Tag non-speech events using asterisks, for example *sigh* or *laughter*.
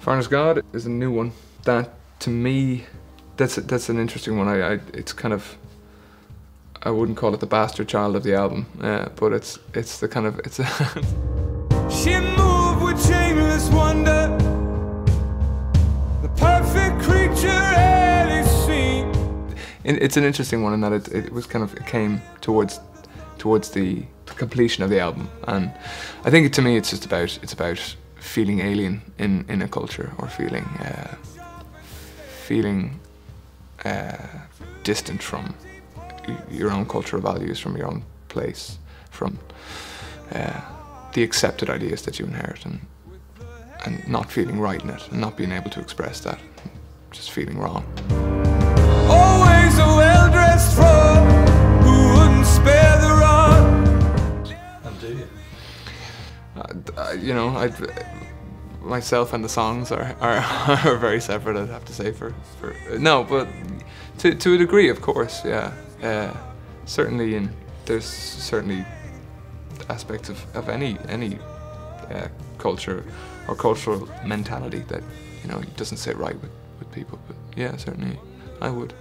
Foreigner's God is a new one that to me that's that's an interesting one. I, I it's kind of I wouldn't call it the bastard child of the album, uh, but it's it's the kind of it's a *laughs* She moved with shameless wonder. The perfect creature Eden's seen. it- it's an interesting one in that it, it was kind of it came towards towards the, the completion of the album, and I think to me it's just about it's about feeling alien in in a culture or feeling uh, feeling uh, distant from your own cultural values, from your own place, from uh, the accepted ideas that you inherit, and and not feeling right in it, and not being able to express that, just feeling wrong. Uh, uh, you know, I, myself and the songs are, are *laughs* are very separate. I'd have to say for for no, but to to a degree, of course, yeah. Uh, certainly, in there's certainly aspects of, of any any uh, culture or cultural mentality that you know doesn't sit right with, with people. But yeah, certainly, I would.